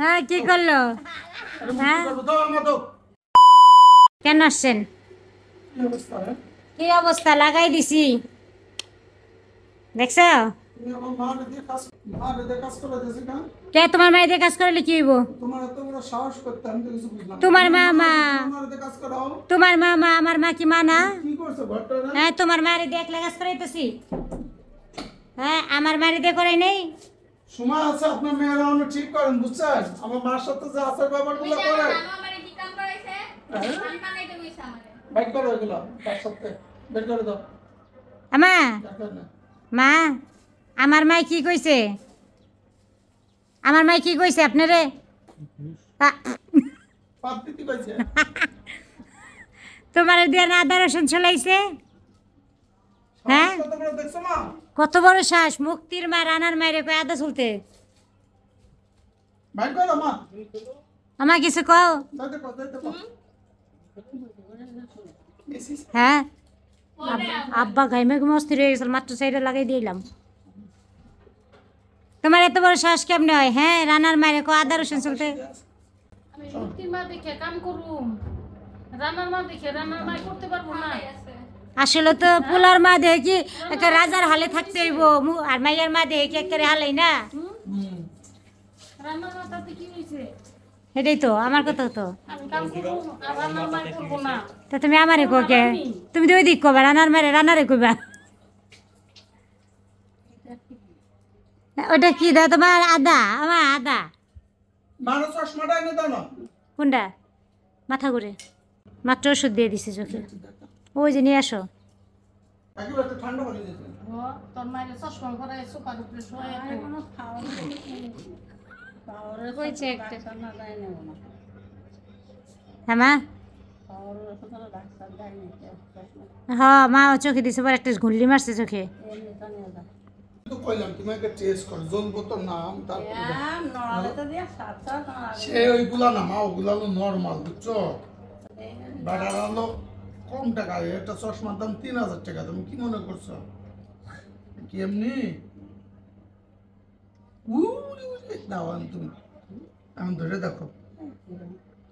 হ্যাঁ কি করল? হ্যাঁ? কেন আসছেন? কি অবস্থা রে কি অবস্থা? লাগাই দিছি। দেখছ? তুমি আমার মা দিয়ে কাজ মা কে? তোমার করলে কি হইব? তোমার না। তোমার। তোমার তোমার মা মা আমার মা কি মা কি না? হ্যাঁ তোমার মায়ের দিয়ে একলা কাজ করাইতেছি। হ্যাঁ আমার মায়ের দিয়ে করাই নেই। সময় আছে আপনার মেয়েরা অন্য ঠিক করেন বুঝছেন? আমার মার সাথে যে আচার ব্যাপারগুলো করে। বাইক করো এগুলো তার সাথে। বের করে দাও। আমা মা আমার মাই কি কইছে? আমার মাই কি কইছে আপনারে? তোমার দিয়ে আদা রসুন চলাইছে হ্যাঁ? সাহস কত বড় দেখছ মা? কত বড় শ্বাস মুক্তির মা রানার মায়ের কয় আদা চলতে? আমার কিছু কও? হ্যাঁ? আব্বা ঘাইমে ঘুমে অস্থির হয়ে গেছিল মাত্র সাইডে লাগাই দিলাম তোমার এত বড় শ্বাস কেমনে হয় হ্যাঁ? রানার মায়ের কয় আদা রসুন চলতে? মুক্তির মা দেখে কাম করুম। রান্নার মা দেখে রান্নার মা করতে পারব না। আসলে তো পোলার মা দেখে কি একটা রাজার হালে থাকতে হইব। মু- আর মাইয়ার মা দেখে কি একটা হালেই না? এটাই তো আমার কথা তো। তা তুমি আমারে কোকে তুমি তো ওই দিক কবা রানার মারে রানারে কইবা। ওটা কি দাও তোমার আদা? আমার আদা। কোনটা? মাথা ঘুরে। মাত্র ওষুধ দিয়ে দিছে চোখে। ওই যে নিয়ে আসো। হ্যাঁ মা? হ্যাঁ মা ও চোখে দিছে পর একটা ঘুরলি মারছে চোখে। তারপর সে ওইগুলা না মা ওগুলা নর্মাল বুঝছ? বাটার হলো কম টাকা একটা চশমার দাম তিন হাজার টাকা তুমি কি মনে করছ? কি এমনি? উড়ি উড়ি দাও তুমি। এখন ধরে দেখো।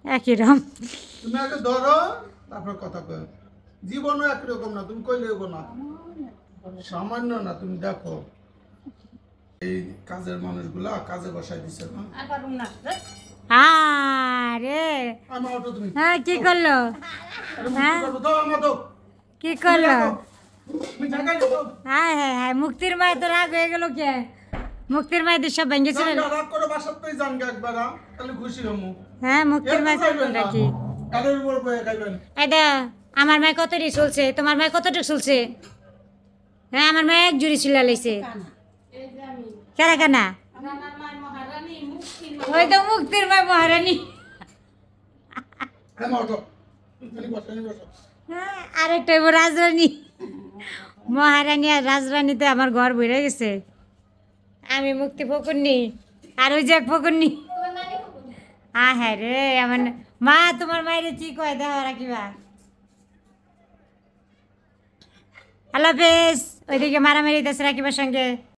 একই রকম। তুমি আগে ধরো তারপর কথা কয় জীবনও একরকম না তুমি কইলে না। সামান্য না তুমি দেখো। এই কাজের মানুষগুলা কাজে বসাই দিছে না আর পারুম না। রে। আরে আমার অটো তুমি। হ্যাঁ কি করল? দাও। কি করল। হ্যাঁ হ্যাঁ হ্যাঁ মুক্তির মায় তো রাগ হয়ে গেল কে? মুক্তির করে আ? তাহলে খুশি হমু। হ্যাঁ মুক্তির মায় রাখি। এটা আমার মায় কতটি চলছে? তোমার মায় কতটুকু চলছে? হ্যাঁ আমার মায় এক জুড়ি চিল্লা লাইছে। আমি কেনা? মায়ের ওই তো মুক্তির মায় মহারানী। হ্যাঁ আরেকটা হইবো রাজরানী। মহারানী আর রাজরানীতে আমার ঘর ভরে গেছে। আমি মুক্তি ফকুননি, আর ওই যে এক ফকুননি। আ হ্যাঁ রে, আমার মা, তোমার মায়ের কি কয়? দেওয়া রাখিবা। আল্লাহ হাফেজ। ওইদিকে মারামারি দেশে রাখিবার সঙ্গে।